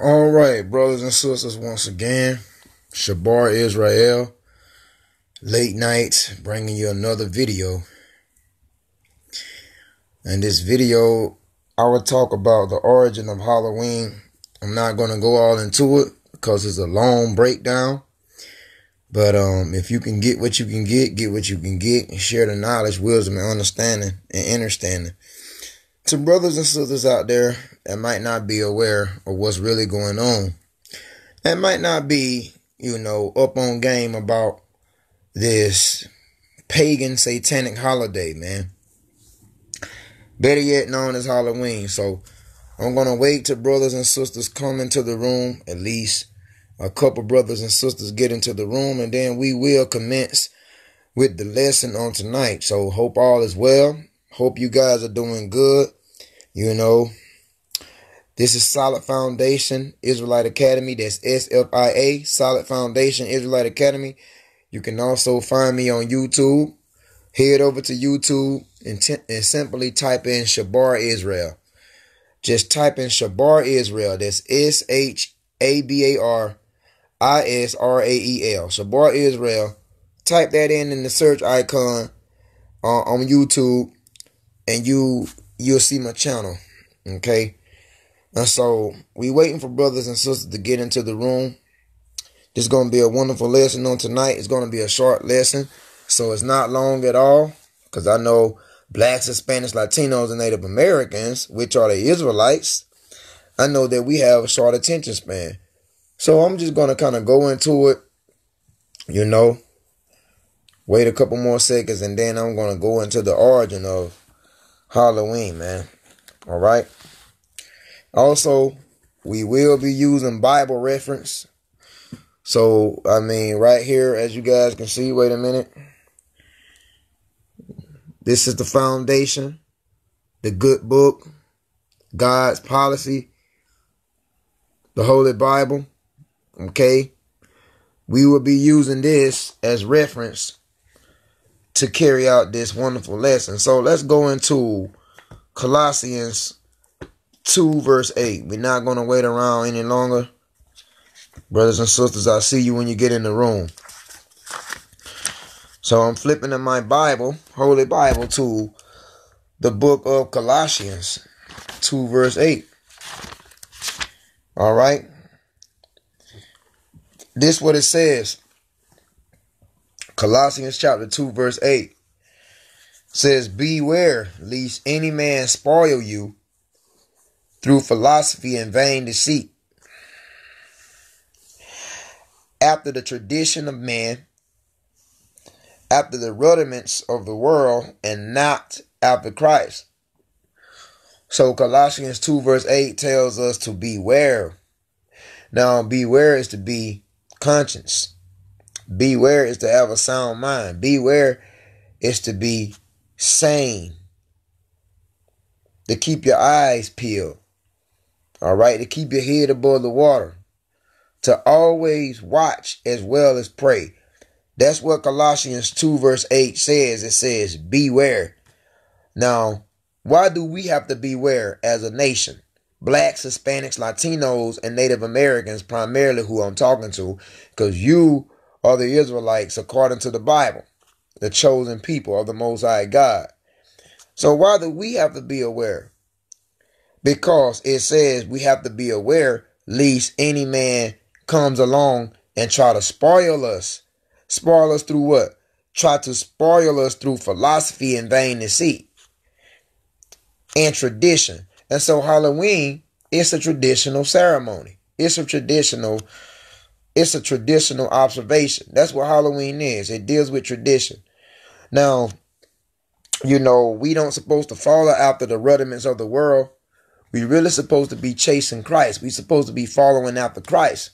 All right, brothers and sisters, once again, Shabar Israel, late nights, bringing you another video. In this video, I will talk about the origin of Halloween. I'm not going to go all into it because it's a long breakdown. But um, if you can get what you can get, get what you can get, and share the knowledge, wisdom, and understanding and understanding to brothers and sisters out there that might not be aware of what's really going on, that might not be, you know, up on game about this pagan satanic holiday, man. Better yet known as Halloween. So I'm gonna wait till brothers and sisters come into the room, at least a couple brothers and sisters get into the room, and then we will commence with the lesson on tonight. So hope all is well. Hope you guys are doing good. You know, this is Solid Foundation Israelite Academy. That's S F I A, Solid Foundation Israelite Academy. You can also find me on YouTube. Head over to YouTube and, t- and simply type in Shabar Israel. Just type in Shabar Israel. That's S H A B A R I S R A E L. Shabar Israel. Type that in in the search icon uh, on YouTube, and you you'll see my channel. Okay. And so we waiting for brothers and sisters to get into the room. This is gonna be a wonderful lesson on tonight. It's gonna be a short lesson. So it's not long at all. Because I know blacks, Hispanics, Latinos, and Native Americans, which are the Israelites, I know that we have a short attention span. So I'm just gonna kind of go into it, you know, wait a couple more seconds, and then I'm gonna go into the origin of Halloween, man. All right. Also, we will be using Bible reference. So, I mean, right here, as you guys can see, wait a minute. This is the foundation, the good book, God's policy, the Holy Bible. Okay. We will be using this as reference to carry out this wonderful lesson. So let's go into Colossians 2, verse 8. We're not going to wait around any longer. Brothers and sisters, I'll see you when you get in the room. So I'm flipping in my Bible, Holy Bible, to the book of Colossians 2, verse 8. All right. This what it says. Colossians chapter 2, verse 8 says, Beware lest any man spoil you through philosophy and vain deceit, after the tradition of men, after the rudiments of the world, and not after Christ. So Colossians 2, verse 8 tells us to beware. Now, beware is to be conscious. Beware is to have a sound mind. Beware is to be sane. To keep your eyes peeled. All right. To keep your head above the water. To always watch as well as pray. That's what Colossians 2 verse 8 says. It says, beware. Now, why do we have to beware as a nation? Blacks, Hispanics, Latinos, and Native Americans, primarily who I'm talking to, because you are the Israelites according to the Bible, the chosen people of the Most High God. So why do we have to be aware? Because it says we have to be aware lest any man comes along and try to spoil us. Spoil us through what? Try to spoil us through philosophy and vain deceit and tradition. And so Halloween is a traditional ceremony. It's a traditional it's a traditional observation. That's what Halloween is. It deals with tradition. Now, you know, we don't supposed to follow after the rudiments of the world. We really supposed to be chasing Christ. We supposed to be following after Christ,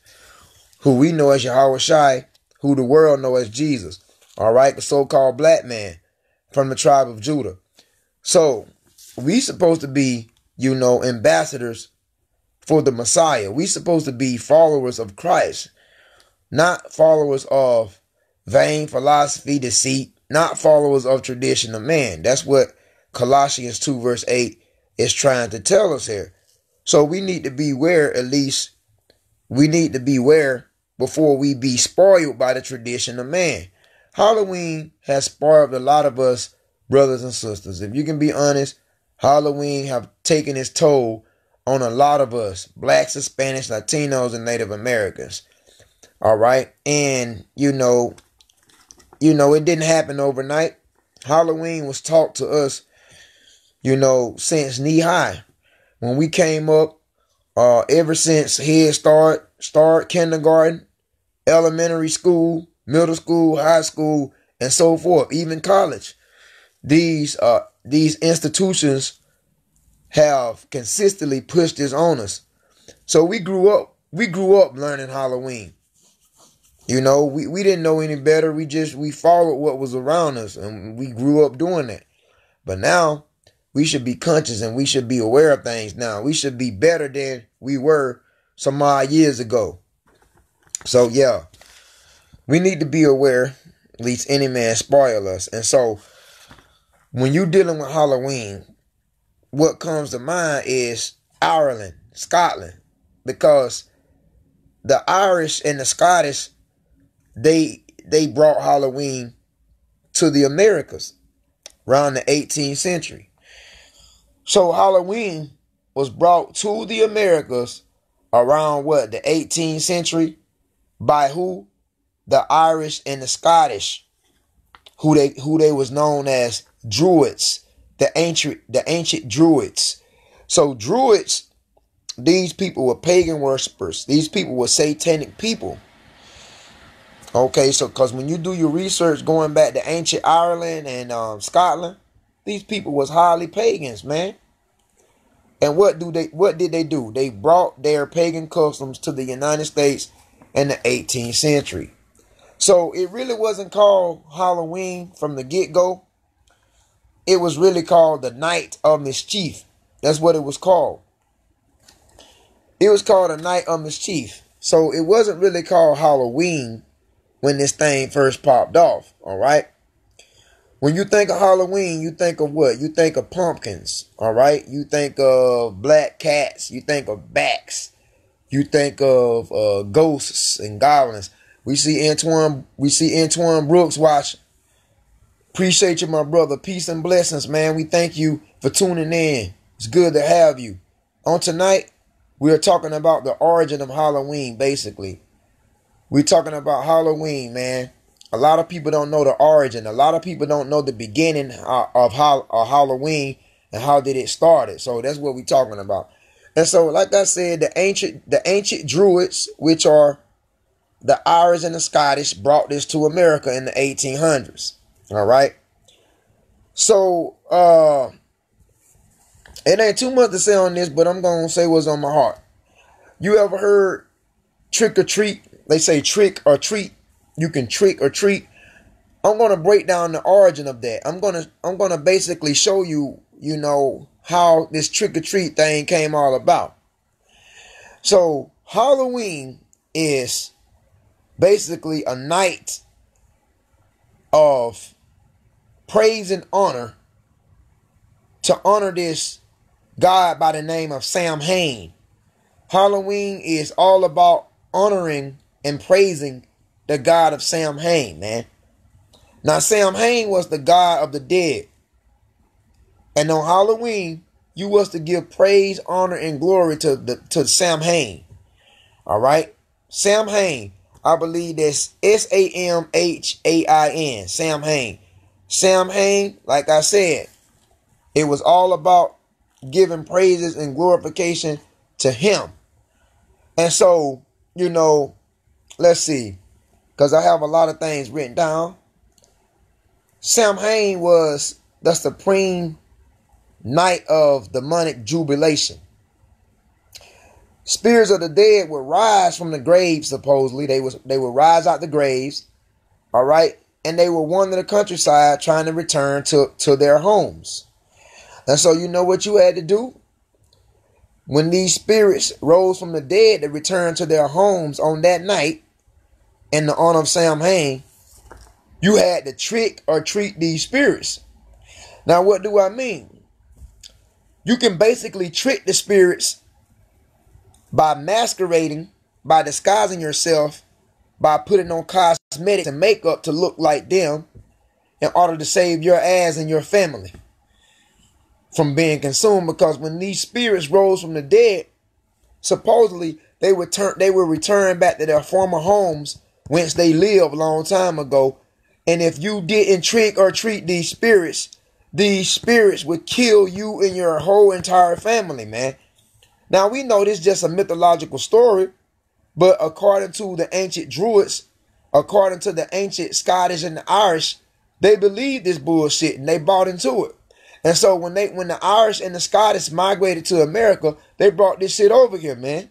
who we know as Yahawashi, who the world know as Jesus. All right, the so-called black man from the tribe of Judah. So we supposed to be, you know, ambassadors for the Messiah. We supposed to be followers of Christ not followers of vain philosophy, deceit, not followers of tradition of man. That's what Colossians 2 verse 8 is trying to tell us here. So we need to beware at least we need to beware before we be spoiled by the tradition of man. Halloween has spoiled a lot of us brothers and sisters. If you can be honest, Halloween have taken its toll on a lot of us, blacks, Hispanics, Latinos, and Native Americans. All right. And you know, you know, it didn't happen overnight. Halloween was taught to us, you know, since knee high. When we came up, uh, ever since Head Start, start kindergarten, elementary school, middle school, high school, and so forth, even college. These uh these institutions have consistently pushed this on us. So we grew up, we grew up learning Halloween. You know, we, we didn't know any better. We just we followed what was around us and we grew up doing that. But now we should be conscious and we should be aware of things now. We should be better than we were some odd years ago. So yeah, we need to be aware, least any man spoil us. And so when you're dealing with Halloween, what comes to mind is Ireland, Scotland, because the Irish and the Scottish, they they brought Halloween to the Americas around the 18th century. So Halloween was brought to the Americas around what the 18th century by who? The Irish and the Scottish, who they who they was known as Druids the ancient the ancient druids. So druids, these people were pagan worshippers. These people were satanic people. Okay, so because when you do your research going back to ancient Ireland and um, Scotland, these people was highly pagans, man. And what do they what did they do? They brought their pagan customs to the United States in the 18th century. So it really wasn't called Halloween from the get-go it was really called the Night of Mischief. That's what it was called. It was called a Night of Mischief. So it wasn't really called Halloween when this thing first popped off. All right. When you think of Halloween, you think of what? You think of pumpkins. All right. You think of black cats. You think of bats. You think of uh, ghosts and goblins. We see Antoine. We see Antoine Brooks watch Appreciate you, my brother. Peace and blessings, man. We thank you for tuning in. It's good to have you. On tonight, we are talking about the origin of Halloween, basically. We're talking about Halloween, man. A lot of people don't know the origin. A lot of people don't know the beginning of Halloween and how did it started. So that's what we're talking about. And so, like I said, the ancient the ancient Druids, which are the Irish and the Scottish, brought this to America in the 1800s. All right. So, uh, it ain't too much to say on this, but I'm to say what's on my heart. You ever heard trick or treat? They say trick or treat. You can trick or treat. I'm going to break down the origin of that. I'm going to I'm to basically show you, you know, how this trick or treat thing came all about. So, Halloween is basically a night of praise and honor to honor this God by the name of Samhain. Halloween is all about honoring and praising the God of Samhain, man. Now, Samhain was the God of the dead. And on Halloween, you was to give praise, honor, and glory to the to Samhain. All right? Samhain. I believe that's S A M H A I N. Sam Hain. Samhain. Samhain, like I said, it was all about giving praises and glorification to him. And so, you know, let's see, because I have a lot of things written down. Samhain was the supreme night of demonic jubilation. Spirits of the dead would rise from the graves, supposedly. They was they would rise out the graves, all right, and they were wandering the countryside trying to return to, to their homes. And so you know what you had to do? When these spirits rose from the dead to return to their homes on that night, in the honor of Samhain, you had to trick or treat these spirits. Now, what do I mean? You can basically trick the spirits by masquerading by disguising yourself by putting on cosmetics and makeup to look like them in order to save your ass and your family from being consumed because when these spirits rose from the dead supposedly they would turn they will return back to their former homes whence they lived a long time ago and if you didn't trick or treat these spirits these spirits would kill you and your whole entire family man now we know this is just a mythological story but according to the ancient druids according to the ancient scottish and the irish they believed this bullshit and they bought into it and so when they when the Irish and the Scottish migrated to America, they brought this shit over here, man.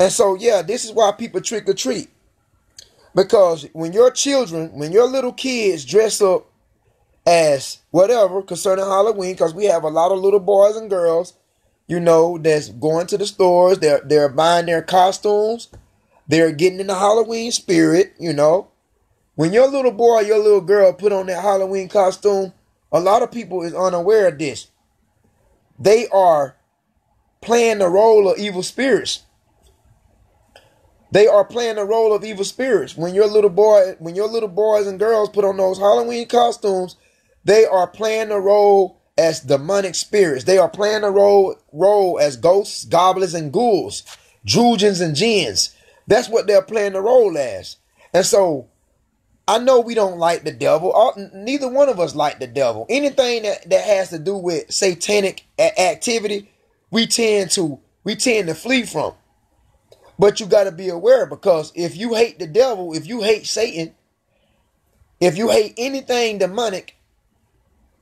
And so yeah, this is why people trick or treat. Because when your children, when your little kids dress up as whatever concerning Halloween, because we have a lot of little boys and girls, you know, that's going to the stores, they're they're buying their costumes, they're getting in the Halloween spirit, you know. When your little boy, your little girl put on that Halloween costume, a lot of people is unaware of this. They are playing the role of evil spirits. They are playing the role of evil spirits. When your little boy, when your little boys and girls put on those Halloween costumes, they are playing the role as demonic spirits. They are playing the role role as ghosts, goblins, and ghouls, drujins and jinns. That's what they're playing the role as. And so I know we don't like the devil. Neither one of us like the devil. Anything that, that has to do with satanic activity, we tend to we tend to flee from. But you got to be aware because if you hate the devil, if you hate Satan, if you hate anything demonic,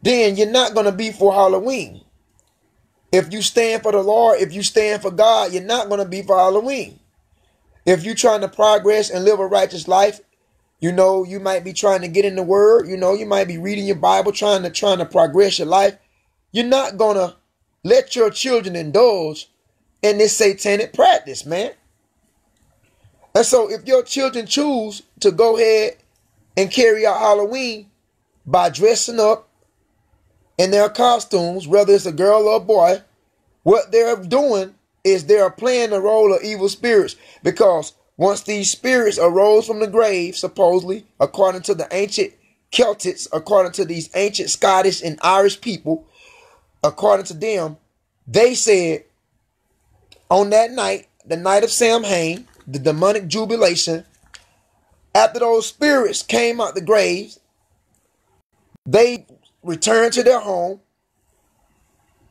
then you're not going to be for Halloween. If you stand for the Lord, if you stand for God, you're not going to be for Halloween. If you're trying to progress and live a righteous life, you know, you might be trying to get in the word. You know, you might be reading your Bible, trying to trying to progress your life. You're not gonna let your children indulge in this satanic practice, man. And so if your children choose to go ahead and carry out Halloween by dressing up in their costumes, whether it's a girl or a boy, what they're doing is they're playing the role of evil spirits. Because once these spirits arose from the grave, supposedly, according to the ancient Celtics, according to these ancient Scottish and Irish people, according to them, they said on that night, the night of Samhain, the demonic jubilation, after those spirits came out the graves, they returned to their home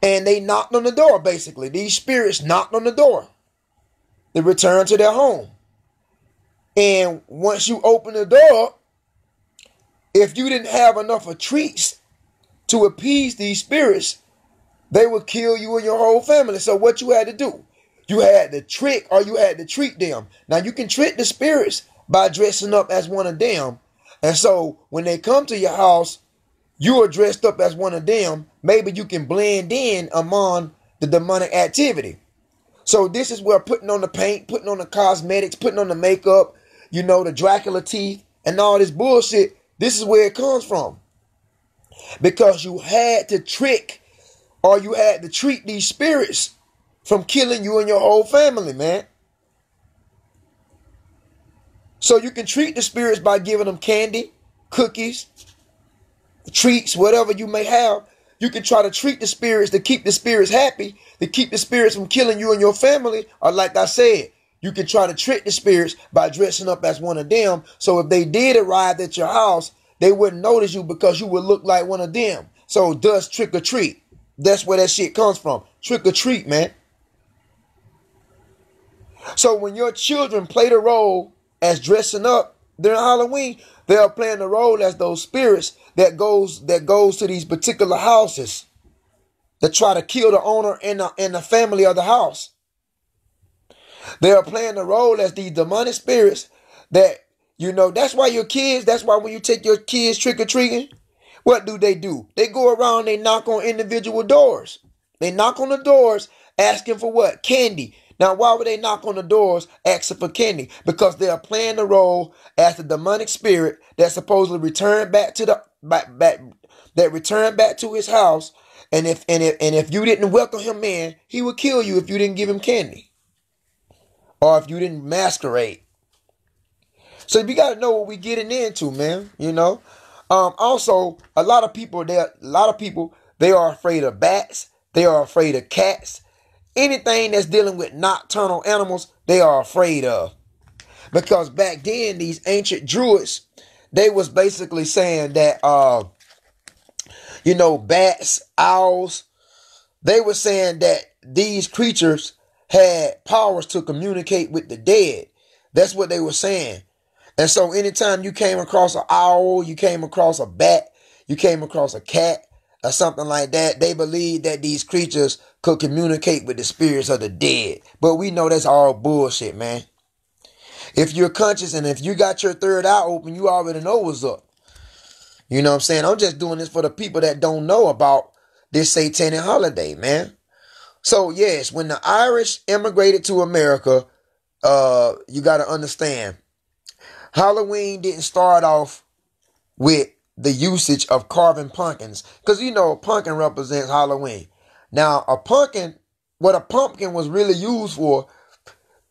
and they knocked on the door, basically. These spirits knocked on the door. They returned to their home. And once you open the door, if you didn't have enough of treats to appease these spirits, they would kill you and your whole family. So what you had to do? You had to trick or you had to treat them. Now you can trick the spirits by dressing up as one of them. And so when they come to your house, you are dressed up as one of them. Maybe you can blend in among the demonic activity. So this is where putting on the paint, putting on the cosmetics, putting on the makeup, you know, the Dracula teeth and all this bullshit, this is where it comes from. Because you had to trick or you had to treat these spirits from killing you and your whole family, man. So you can treat the spirits by giving them candy, cookies, treats, whatever you may have. You can try to treat the spirits to keep the spirits happy, to keep the spirits from killing you and your family. Or like I said, you can try to trick the spirits by dressing up as one of them. So if they did arrive at your house, they wouldn't notice you because you would look like one of them. So does trick or treat. That's where that shit comes from. Trick or treat, man. So when your children play the role as dressing up during Halloween, they are playing the role as those spirits that goes that goes to these particular houses that try to kill the owner and the, and the family of the house. They are playing the role as these demonic spirits that, you know, that's why your kids, that's why when you take your kids trick or treating, what do they do? They go around, they knock on individual doors. They knock on the doors asking for what? Candy. Now, why would they knock on the doors asking for candy? Because they are playing the role as the demonic spirit that supposedly returned back to the back, back that returned back to his house. And if and if and if you didn't welcome him in, he would kill you if you didn't give him candy. or if you didn't masquerade. So you got to know what we getting into, man. You know. Um, also, a lot of people there, a lot of people they are afraid of bats. They are afraid of cats. Anything that's dealing with nocturnal animals, they are afraid of. Because back then, these ancient druids, they was basically saying that, uh, you know, bats, owls, they were saying that these creatures had powers to communicate with the dead. That's what they were saying. And so anytime you came across an owl, you came across a bat, you came across a cat or something like that, they believed that these creatures could communicate with the spirits of the dead. But we know that's all bullshit, man. If you're conscious and if you got your third eye open, you already know what's up. You know what I'm saying? I'm just doing this for the people that don't know about this satanic holiday, man. So yes, when the Irish immigrated to America, uh, you got to understand, Halloween didn't start off with the usage of carving pumpkins, because you know pumpkin represents Halloween. Now a pumpkin, what a pumpkin was really used for,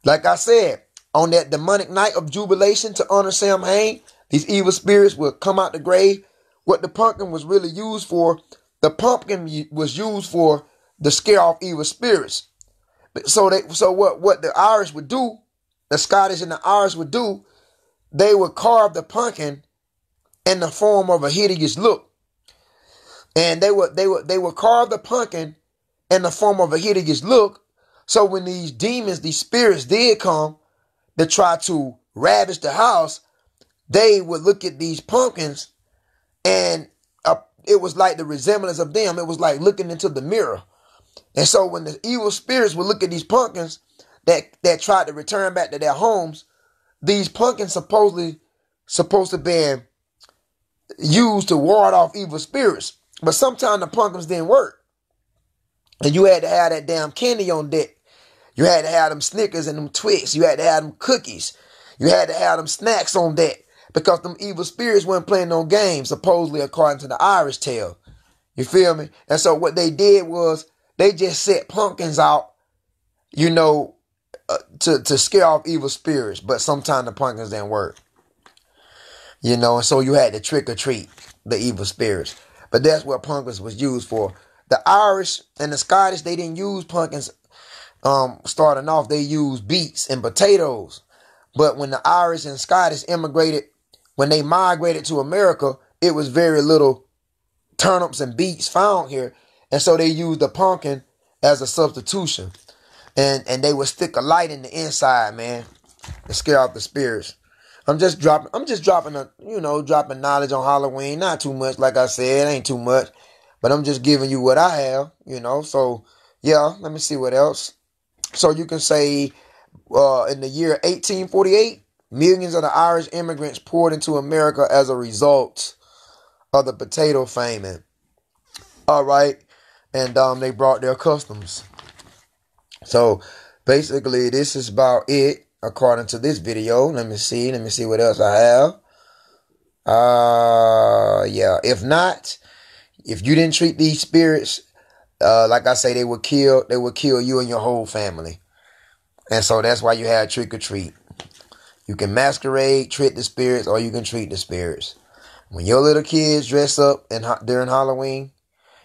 like I said, on that demonic night of jubilation to honor Sam Samhain, these evil spirits will come out the grave. What the pumpkin was really used for, the pumpkin was used for to scare off evil spirits. So they, so what, what the Irish would do, the Scottish and the Irish would do, they would carve the pumpkin in the form of a hideous look. And they would, they would, they would carve the pumpkin in the form of a hideous look. So when these demons, these spirits did come to try to ravage the house, they would look at these pumpkins and uh, it was like the resemblance of them. It was like looking into the mirror. And so when the evil spirits would look at these pumpkins that, that tried to return back to their homes, these pumpkins supposedly supposed to be used to ward off evil spirits. But sometimes the pumpkins didn't work. And you had to have that damn candy on deck. You had to have them Snickers and them Twix. You had to have them cookies. You had to have them snacks on deck because them evil spirits weren't playing no games, supposedly according to the Irish tale. You feel me? And so what they did was they just set pumpkins out, you know, uh, to to scare off evil spirits. But sometimes the pumpkins didn't work. You know, and so you had to trick or treat the evil spirits. But that's what pumpkins was used for. The Irish and the Scottish, they didn't use pumpkins um, starting off. They used beets and potatoes. But when the Irish and Scottish immigrated, when they migrated to America, it was very little turnips and beets found here. And so they used the pumpkin as a substitution. And and they would stick a light in the inside, man, to scare off the spirits. I'm just dropping I'm just dropping a you know, dropping knowledge on Halloween. Not too much, like I said, ain't too much. But I'm just giving you what I have, you know. So yeah, let me see what else. So you can say uh, in the year 1848, millions of the Irish immigrants poured into America as a result of the potato famine. All right. And um, they brought their customs. So basically, this is about it according to this video. Let me see. Let me see what else I have. Uh, yeah. If not, if you didn't treat these spirits, uh, like I say, they would kill. They would kill you and your whole family. And so that's why you have trick or treat. You can masquerade, trick the spirits, or you can treat the spirits. When your little kids dress up in, during Halloween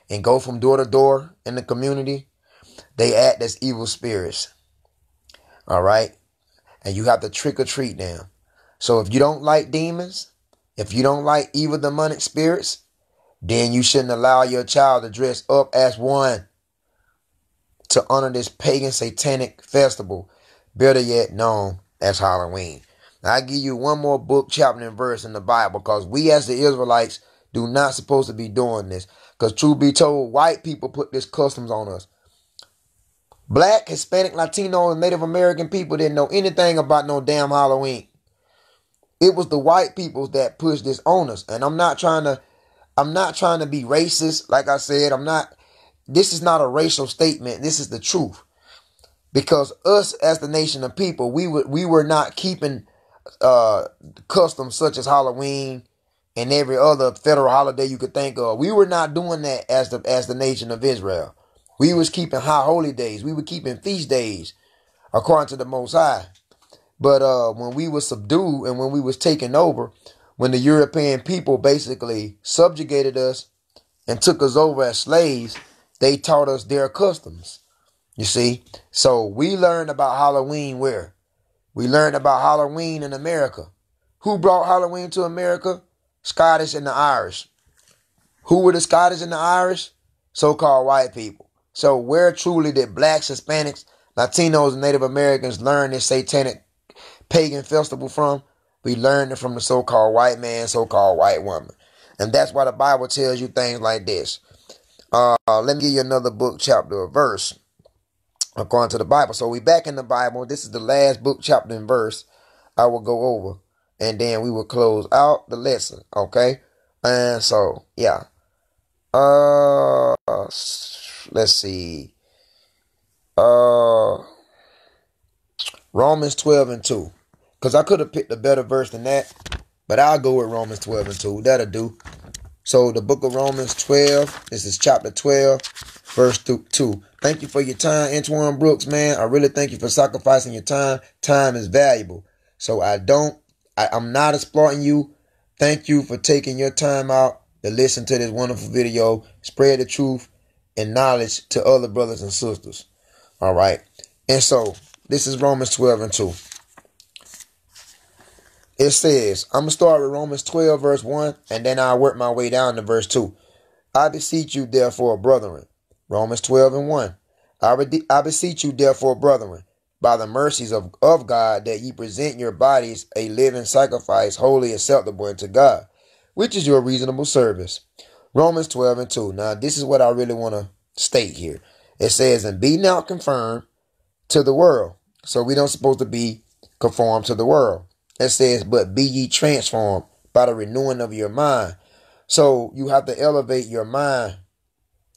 and go from door to door in the community, they act as evil spirits. All right? And you have to trick or treat them. So if you don't like demons, if you don't like evil demonic spirits, then you shouldn't allow your child to dress up as one to honor this pagan satanic festival, better yet known as Halloween. Now, I give you one more book, chapter, and verse in the Bible because we as the Israelites do not supposed to be doing this. Because truth be told, white people put this customs on us. Black, Hispanic, Latino, and Native American people didn't know anything about no damn Halloween. It was the white people that pushed this on us. And I'm not trying to I'm not trying to be racist. Like I said, I'm not this is not a racial statement. This is the truth. Because us as the nation of people, we were we were not keeping uh customs such as Halloween and every other federal holiday you could think of. We were not doing that as the as the nation of Israel. We was keeping high holy days. We were keeping feast days according to the Most High. But uh, when we were subdued and when we was taken over, when the European people basically subjugated us and took us over as slaves, they taught us their customs. You see? So we learned about Halloween where? We learned about Halloween in America. Who brought Halloween to America? Scottish and the Irish. Who were the Scottish and the Irish? So-called white people. So where truly did blacks, Hispanics, Latinos, and Native Americans learn this satanic pagan festival from? We learned it from the so-called white man, so-called white woman. And that's why the Bible tells you things like this. Uh, let me give you another book, chapter, or verse, according to the Bible. So we back in the Bible. This is the last book, chapter, and verse I will go over. And then we will close out the lesson, okay? And so, yeah. Uh, let's see. Uh, Romans 12 and 2. Because I could have picked a better verse than that. But I'll go with Romans 12 and 2. That'll do. So the book of Romans 12, this is chapter 12, verse 2. Thank you for your time, Antoine Brooks, man. I really thank you for sacrificing your time. Time is valuable. So I don't, I, I'm not exploiting you. Thank you for taking your time out to listen to this wonderful video. Spread the truth and knowledge to other brothers and sisters. All right. And so this is Romans 12 and 2 it says, I'm going to start with Romans 12, verse 1, and then I'll work my way down to verse 2. I beseech you, therefore, brethren. Romans 12 and 1. I, I beseech you, therefore, brethren, by the mercies of, of God, that ye present your bodies a living sacrifice, wholly acceptable unto God, which is your reasonable service. Romans 12 and 2. Now, this is what I really want to state here. It says, and be not confirmed to the world. So we don't supposed to be conformed to the world. It says, but be ye transformed by the renewing of your mind. So you have to elevate your mind.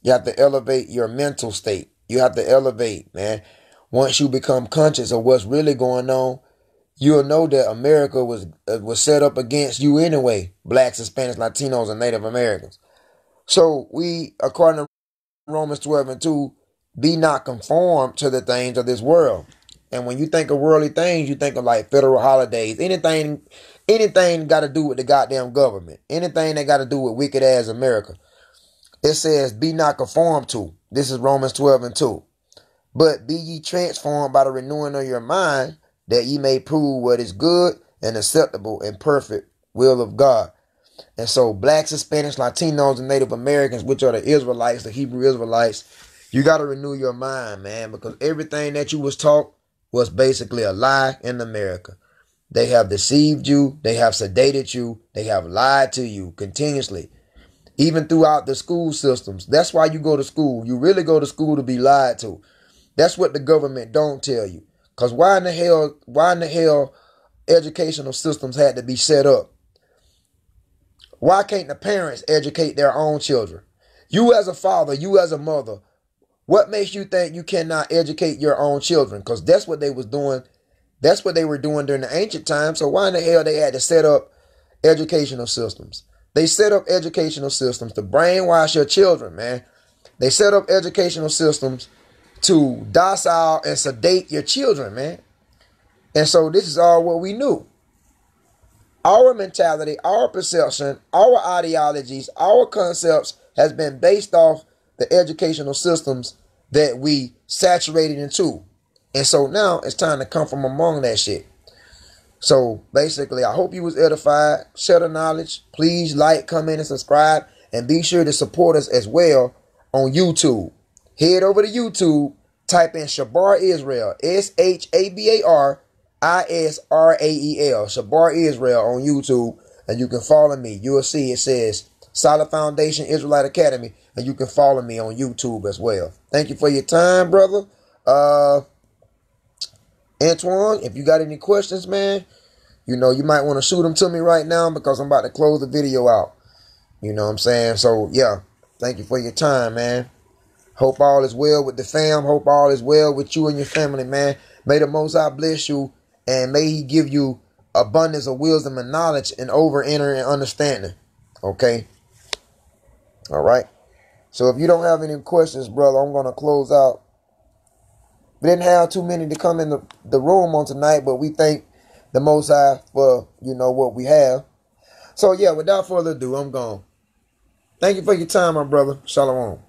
You have to elevate your mental state. You have to elevate, man. Once you become conscious of what's really going on, you'll know that America was uh, was set up against you anyway. Blacks, Hispanics, Latinos, and Native Americans. So we, according to Romans 12 and 2, be not conformed to the things of this world. And when you think of worldly things, you think of like federal holidays, anything, anything got to do with the goddamn government, anything that got to do with wicked ass America. It says, "Be not conformed to." This is Romans twelve and two. But be ye transformed by the renewing of your mind, that ye may prove what is good and acceptable and perfect will of God. And so, blacks, Hispanics, Latinos, and Native Americans, which are the Israelites, the Hebrew Israelites, you got to renew your mind, man, because everything that you was taught was basically a lie in America. They have deceived you, they have sedated you, they have lied to you continuously. Even throughout the school systems. That's why you go to school. You really go to school to be lied to. That's what the government don't tell you. Cause why in the hell why in the hell educational systems had to be set up? Why can't the parents educate their own children? You as a father, you as a mother, what makes you think you cannot educate your own children? Because that's what they was doing. That's what they were doing during the ancient times. So why in the hell they had to set up educational systems? They set up educational systems to brainwash your children, man. They set up educational systems to docile and sedate your children, man. And so this is all what we knew. Our mentality, our perception, our ideologies, our concepts has been based off the educational systems that we saturated into. And so now it's time to come from among that shit. So basically, I hope you was edified, share the knowledge. Please like, comment, and subscribe. And be sure to support us as well on YouTube. Head over to YouTube, type in Shabar Israel, S-H-A-B-A-R I-S-R-A-E-L, Shabar Israel on YouTube, and you can follow me. You'll see it says Solid Foundation Israelite Academy and you can follow me on YouTube as well. Thank you for your time, brother. Uh, Antoine, if you got any questions, man, you know, you might want to shoot them to me right now because I'm about to close the video out. You know what I'm saying? So, yeah, thank you for your time, man. Hope all is well with the fam. Hope all is well with you and your family, man. May the Most High bless you and may He give you abundance of wisdom and knowledge and over entering and understanding. Okay? All right. So if you don't have any questions, brother, I'm going to close out. We didn't have too many to come in the, the room on tonight, but we thank the Most High for you know what we have. So yeah, without further ado, I'm gone. Thank you for your time, my brother. Shalom.